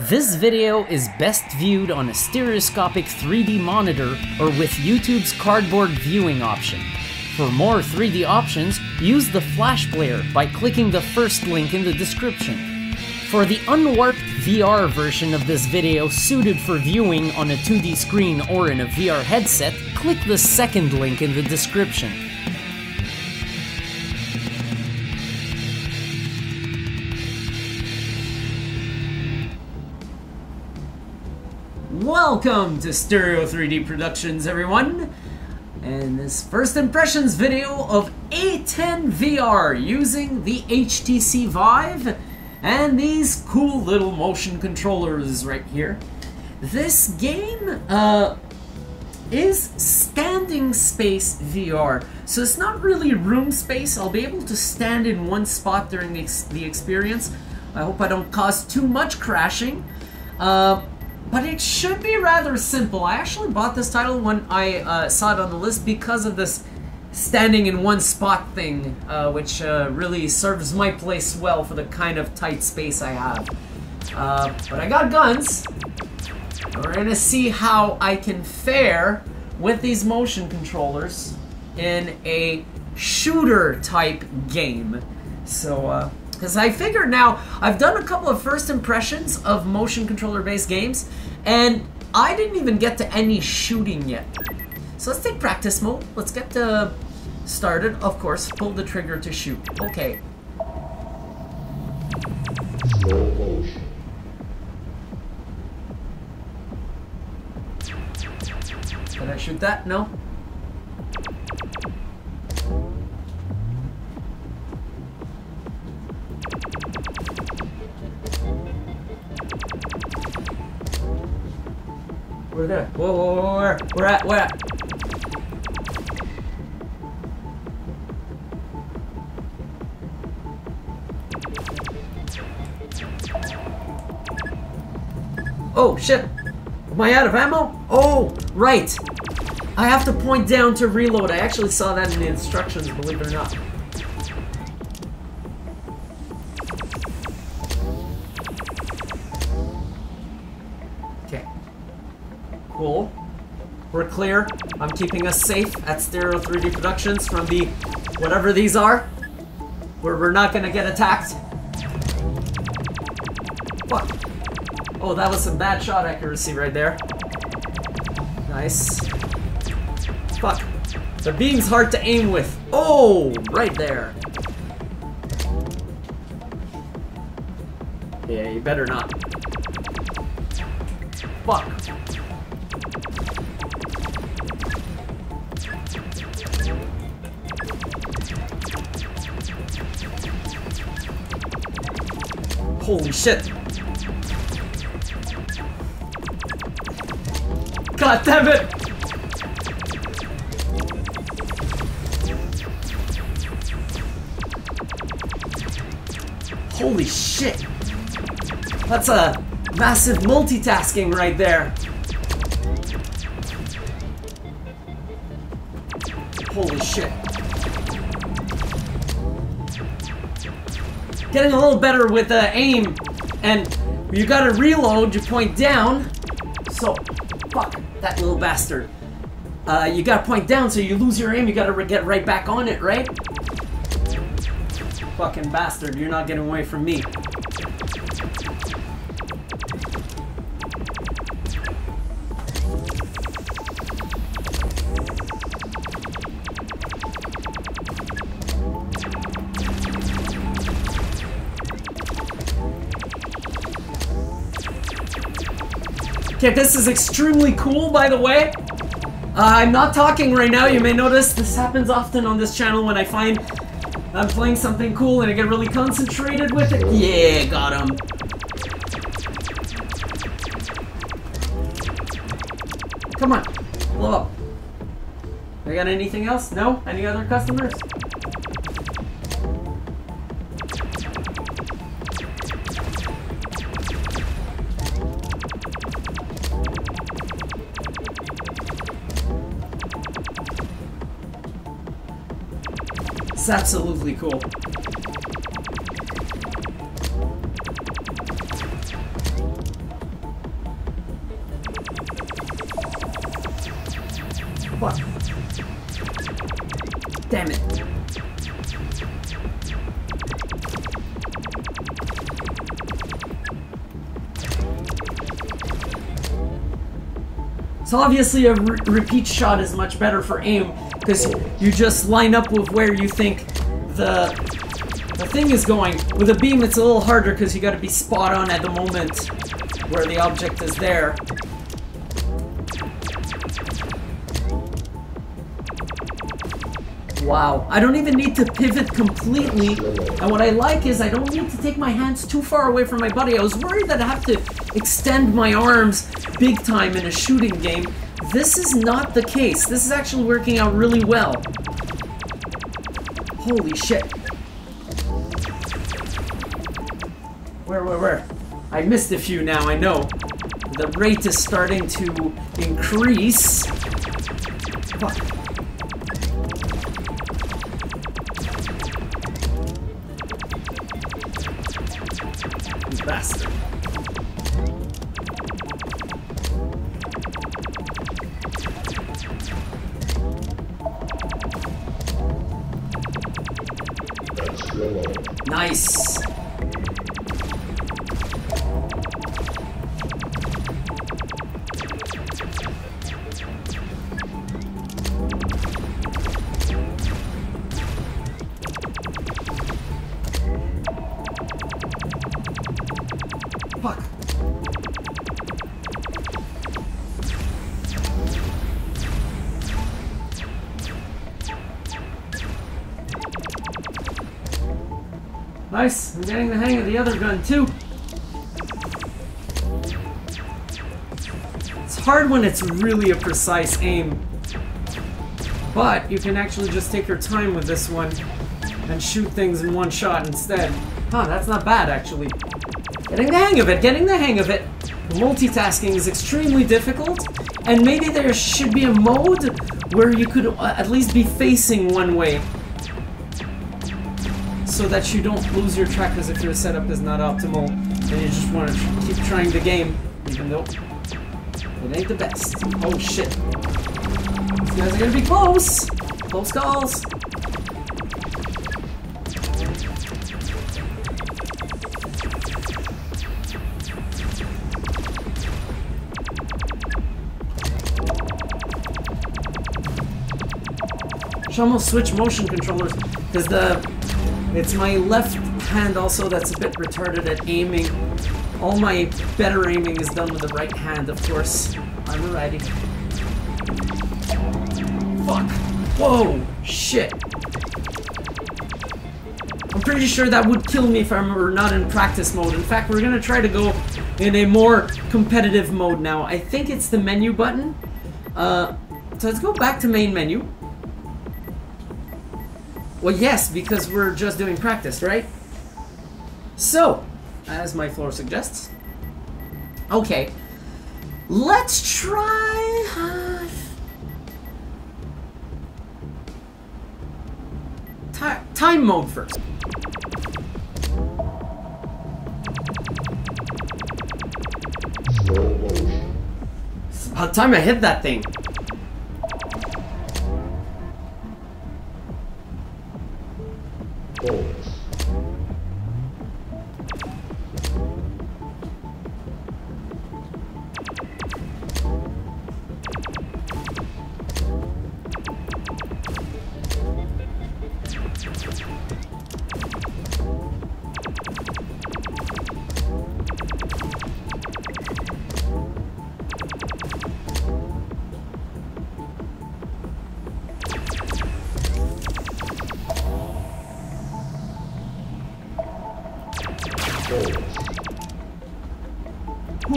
This video is best viewed on a stereoscopic 3D monitor or with YouTube's cardboard viewing option. For more 3D options, use the Flash Player by clicking the first link in the description. For the unwarped VR version of this video suited for viewing on a 2D screen or in a VR headset, click the second link in the description. Welcome to Stereo 3D Productions, everyone! And this first impressions video of A10 VR using the HTC Vive and these cool little motion controllers right here. This game uh, is standing space VR, so it's not really room space. I'll be able to stand in one spot during the, ex the experience. I hope I don't cause too much crashing. Uh, but it should be rather simple. I actually bought this title when I uh, saw it on the list because of this standing in one spot thing, uh, which uh, really serves my place well for the kind of tight space I have. Uh, but I got guns. We're gonna see how I can fare with these motion controllers in a shooter type game. So, uh, because I figured now, I've done a couple of first impressions of motion controller based games, and I didn't even get to any shooting yet. So let's take practice mode. Let's get uh, started. Of course, pull the trigger to shoot. Okay. Can I shoot that? No? We're there. Whoa, whoa, whoa, where? We're at, where at? Oh, shit. Am I out of ammo? Oh, right. I have to point down to reload. I actually saw that in the instructions, believe it or not. Clear. I'm keeping us safe at Stereo 3D Productions from the whatever these are. Where we're not gonna get attacked. What? Oh, that was some bad shot accuracy right there. Nice. Fuck. The beam's hard to aim with. Oh, right there. Yeah, you better not. Fuck. Holy shit. God damn it! Holy shit! That's a massive multitasking right there. Getting a little better with uh, aim, and you gotta reload, you point down. So, fuck, that little bastard. Uh, you gotta point down, so you lose your aim, you gotta get right back on it, right? Fucking bastard, you're not getting away from me. Okay, this is extremely cool, by the way. Uh, I'm not talking right now, you may notice this happens often on this channel when I find I'm playing something cool and I get really concentrated with it. Yeah, got him. Come on, blow up. I got anything else? No? Any other customers? That's absolutely cool. What? Damn it. So obviously a re repeat shot is much better for aim, because you just line up with where you think the the thing is going. With a beam it's a little harder because you got to be spot on at the moment where the object is there. Wow, I don't even need to pivot completely. And what I like is I don't need to take my hands too far away from my body. I was worried that I have to extend my arms big time in a shooting game. This is not the case. This is actually working out really well. Holy shit. Where, where, where? I missed a few now, I know. The rate is starting to increase. Fuck. bastard. Nice. Nice. I'm getting the hang of the other gun too. It's hard when it's really a precise aim. But you can actually just take your time with this one and shoot things in one shot instead. Huh, that's not bad actually. Getting the hang of it, getting the hang of it. Multitasking is extremely difficult, and maybe there should be a mode where you could uh, at least be facing one way. So that you don't lose your track as if your setup is not optimal, and you just want to keep trying the game, even though it ain't the best. Oh shit. These guys are gonna be close! Close calls! should almost switch motion controllers because the it's my left hand also that's a bit retarded at aiming. All my better aiming is done with the right hand, of course. I'm ready. Fuck. Whoa. Shit. I'm pretty sure that would kill me if I were not in practice mode. In fact, we're gonna try to go in a more competitive mode now. I think it's the menu button. Uh, so let's go back to main menu. Well, yes, because we're just doing practice, right? So, as my floor suggests. Okay. Let's try... Uh, ti time mode first. About time I hit that thing.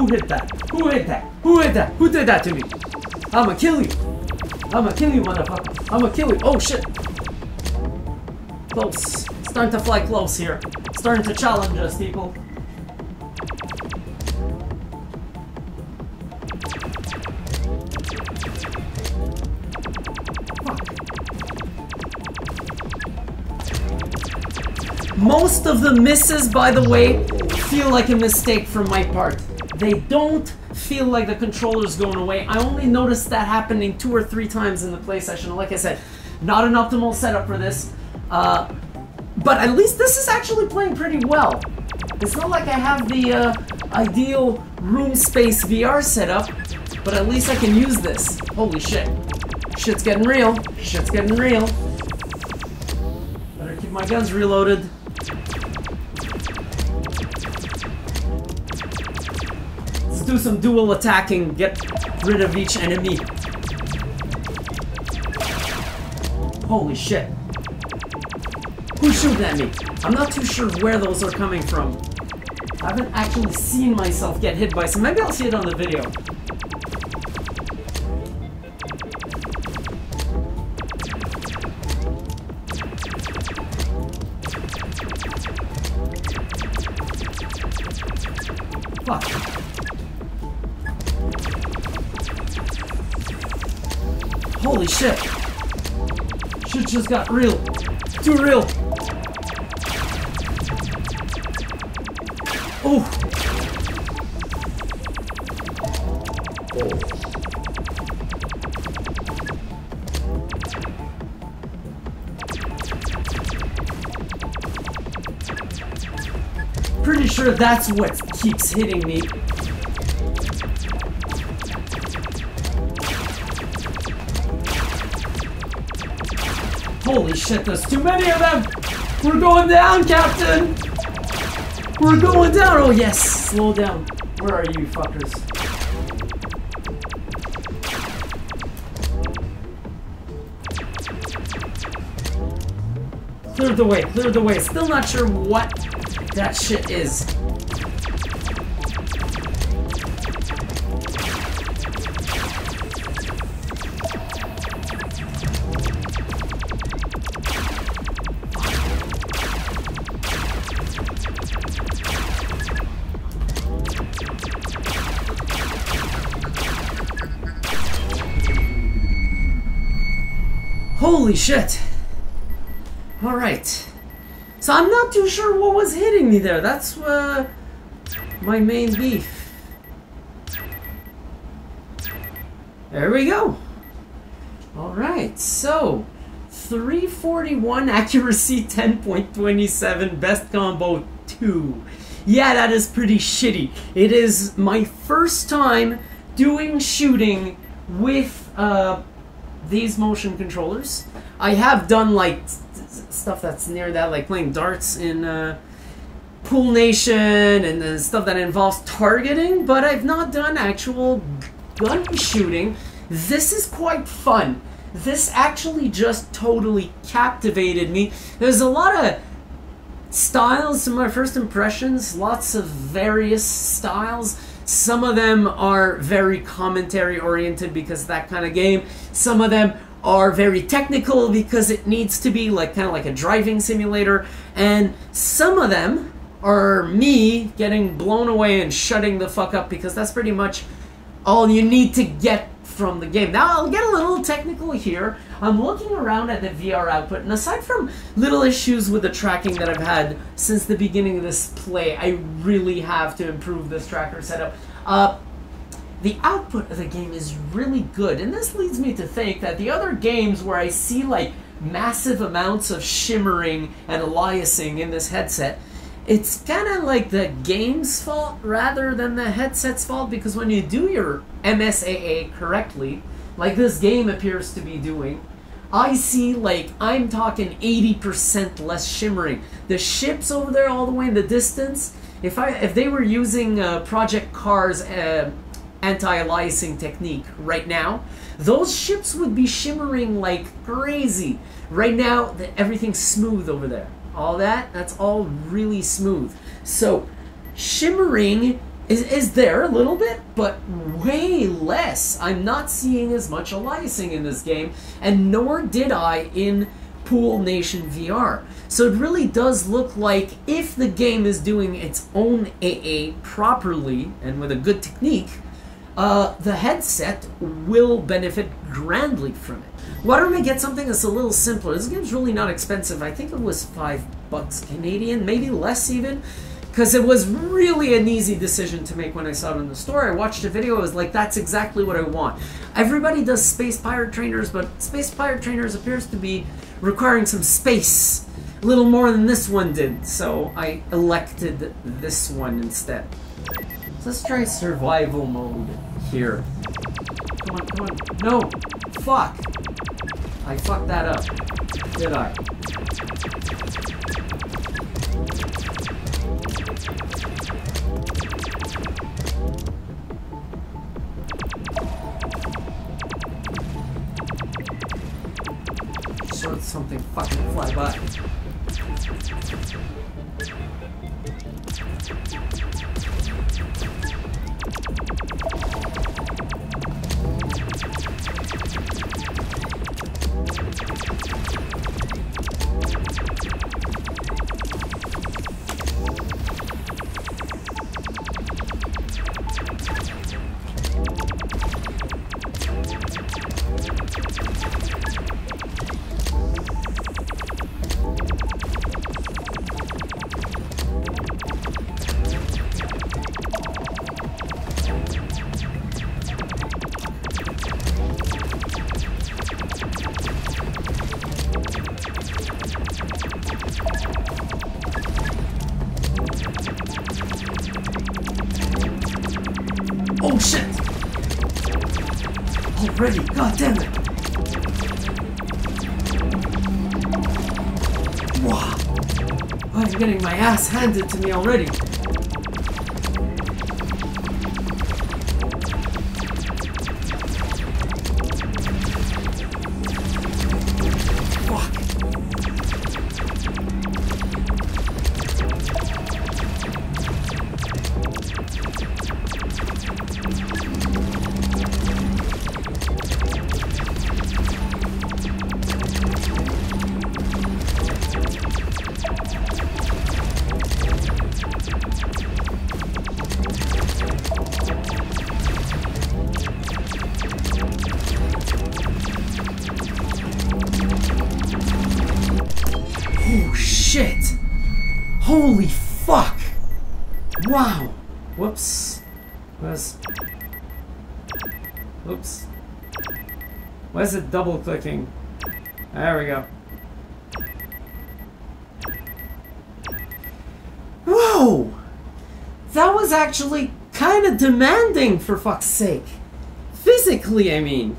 Hit that? Who hit that? Who hit that? Who did that to me? I'ma kill you. I'ma kill you, motherfucker. I'ma kill you. Oh shit. Close. Starting to fly close here. Starting to challenge us, people. Most of the misses, by the way, feel like a mistake from my part. They don't feel like the controller's going away. I only noticed that happening two or three times in the play session. Like I said, not an optimal setup for this. Uh, but at least this is actually playing pretty well. It's not like I have the uh, ideal room space VR setup, but at least I can use this. Holy shit. Shit's getting real. Shit's getting real. Better keep my guns reloaded. Do some dual attacking, get rid of each enemy. Holy shit. Who's shooting at me? I'm not too sure where those are coming from. I haven't actually seen myself get hit by some. Maybe I'll see it on the video. Just got real. Too real. Oh. Pretty sure that's what keeps hitting me. Holy shit, there's too many of them! We're going down, Captain! We're going down! Oh yes, slow down. Where are you, fuckers? Clear the way, clear the way. Still not sure what that shit is. Holy shit. Alright. So I'm not too sure what was hitting me there. That's uh, my main beef. There we go. Alright, so 341 accuracy 10.27 best combo 2. Yeah, that is pretty shitty. It is my first time doing shooting with uh, these motion controllers. I have done like stuff that's near that, like playing darts in uh, Pool Nation and the stuff that involves targeting, but I've not done actual gun shooting. This is quite fun. This actually just totally captivated me. There's a lot of styles in my first impressions, lots of various styles. Some of them are very commentary oriented because that kind of game. Some of them are very technical because it needs to be like kind of like a driving simulator. And some of them are me getting blown away and shutting the fuck up because that's pretty much all you need to get from the game. Now I'll get a little technical here. I'm looking around at the VR output, and aside from little issues with the tracking that I've had since the beginning of this play, I really have to improve this tracker setup. Uh, the output of the game is really good, and this leads me to think that the other games where I see like massive amounts of shimmering and aliasing in this headset, it's kind of like the game's fault rather than the headset's fault because when you do your MSAA correctly, like this game appears to be doing, I see like I'm talking 80% less shimmering. The ships over there all the way in the distance, if I if they were using uh, Project Cars uh, anti-aliasing technique right now, those ships would be shimmering like crazy. Right now, the, everything's smooth over there. All that, that's all really smooth. So, shimmering is, is there a little bit, but way less. I'm not seeing as much aliasing in this game, and nor did I in Pool Nation VR. So it really does look like if the game is doing its own AA properly and with a good technique, uh, the headset will benefit grandly from it. Why don't I get something that's a little simpler? This game's really not expensive. I think it was five bucks Canadian, maybe less even. Because it was really an easy decision to make when I saw it in the store. I watched a video, I was like, that's exactly what I want. Everybody does Space Pirate Trainers, but Space Pirate Trainers appears to be requiring some space, a little more than this one did, so I elected this one instead. So let's try survival mode here. Come on, come on. No! Fuck! I fucked that up. Did I? Of something fucking fly by. Wow! I'm getting my ass handed to me already. Shit! Holy fuck! Wow! Whoops. Where's... Oops. Why is it double clicking? There we go. Whoa! That was actually kind of demanding, for fuck's sake. Physically, I mean.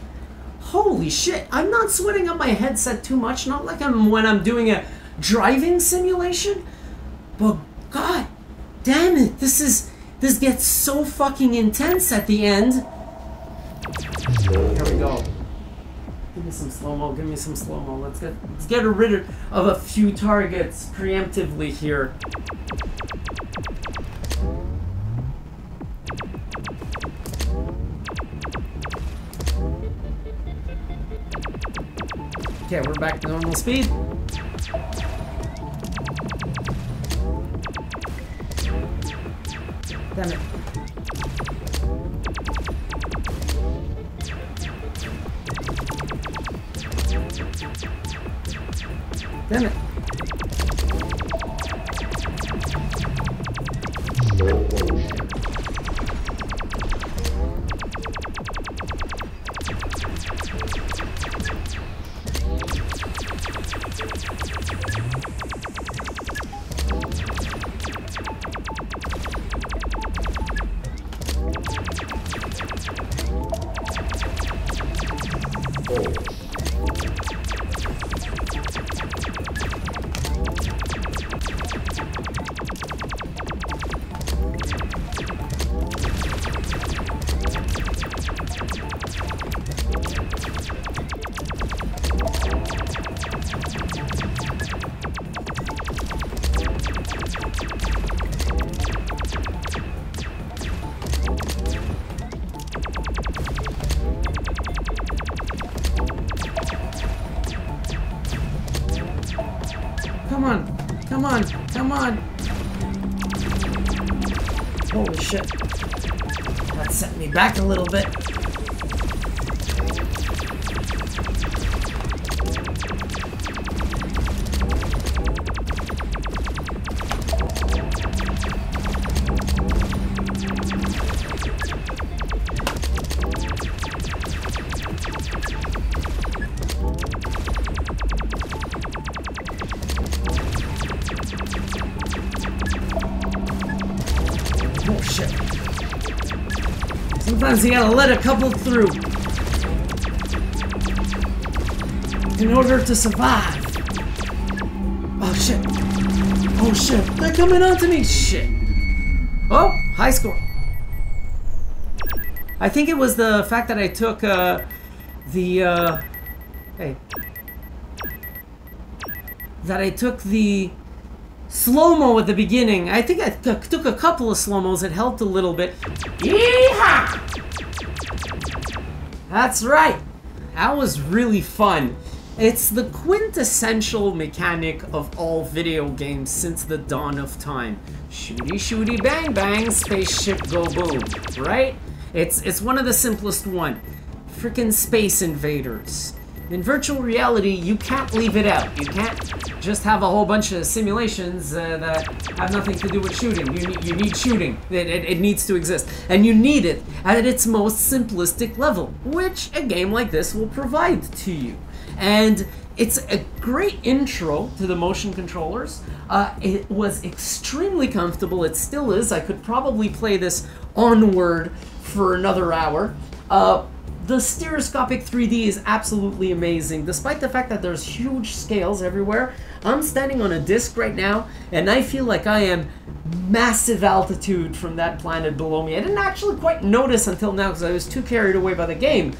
Holy shit! I'm not sweating up my headset too much, not like I'm when I'm doing a driving simulation. But god damn it, this is this gets so fucking intense at the end. Here we go. Give me some slow mo. Give me some slow mo. Let's get let's get rid of a few targets preemptively here. Okay, we're back to normal speed. Damn it. Damn it. On. Come on. Come on. Holy shit. That set me back a little bit. Sometimes you gotta let a couple through. In order to survive. Oh shit. Oh shit. They're coming onto me. Shit. Oh, high score. I think it was the fact that I took uh, the uh, hey that I took the slow mo at the beginning. I think I took a couple of slow mos. It helped a little bit. Yeehaw! That's right. That was really fun. It's the quintessential mechanic of all video games since the dawn of time. Shooty shooty bang bang, spaceship go boom, right? It's it's one of the simplest one. Freaking space invaders. In virtual reality, you can't leave it out. You can't just have a whole bunch of simulations uh, that have nothing to do with shooting. You need, you need shooting. It, it, it needs to exist. And you need it at its most simplistic level, which a game like this will provide to you. And it's a great intro to the motion controllers. Uh, it was extremely comfortable. It still is. I could probably play this onward for another hour. Uh, the stereoscopic 3D is absolutely amazing, despite the fact that there's huge scales everywhere. I'm standing on a disc right now, and I feel like I am massive altitude from that planet below me. I didn't actually quite notice until now because I was too carried away by the game,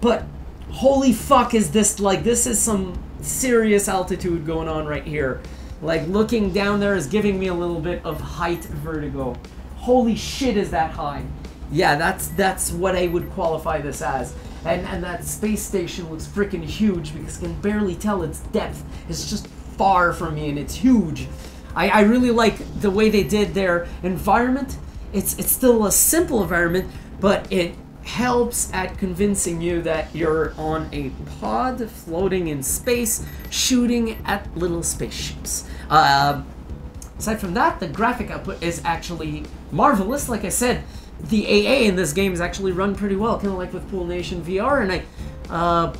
but holy fuck is this like this is some serious altitude going on right here. Like looking down there is giving me a little bit of height vertigo. Holy shit is that high. Yeah, that's that's what I would qualify this as. And and that space station looks freaking huge because I can barely tell its depth. It's just far from me and it's huge. I, I really like the way they did their environment. It's it's still a simple environment, but it helps at convincing you that you're on a pod floating in space, shooting at little spaceships. Uh, aside from that, the graphic output is actually marvelous. Like I said, the AA in this game is actually run pretty well, kind of like with Pool Nation VR, and I uh,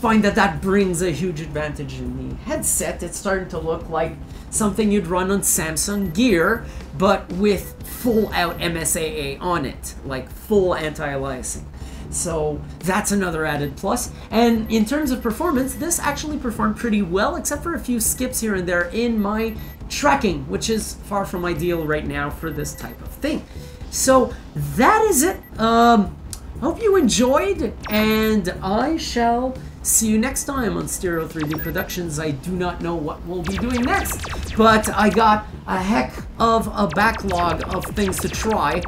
find that that brings a huge advantage in the headset. It's starting to look like something you'd run on Samsung Gear, but with full out MSAA on it, like full anti-aliasing. So that's another added plus. And in terms of performance, this actually performed pretty well, except for a few skips here and there in my tracking, which is far from ideal right now for this type of thing. So that is it. Um, hope you enjoyed, and I shall see you next time on Stereo 3D Productions. I do not know what we'll be doing next, but I got a heck of a backlog of things to try.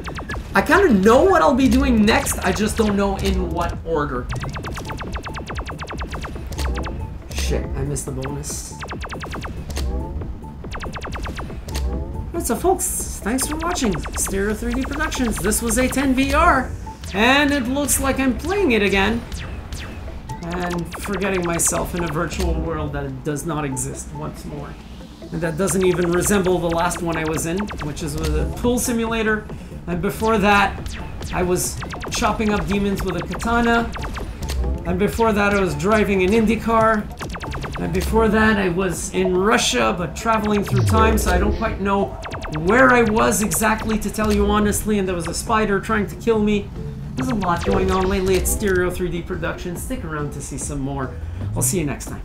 I kind of know what I'll be doing next, I just don't know in what order. Shit, I missed the bonus. So folks, thanks for watching Stereo 3D Productions. This was A10 VR, and it looks like I'm playing it again. And forgetting myself in a virtual world that does not exist once more. And that doesn't even resemble the last one I was in, which is with a pool simulator. And before that, I was chopping up demons with a katana. And before that, I was driving an Indy car. And before that, I was in Russia, but traveling through time, so I don't quite know where I was exactly, to tell you honestly. And there was a spider trying to kill me. There's a lot going on lately at Stereo 3D Productions. Stick around to see some more. I'll see you next time.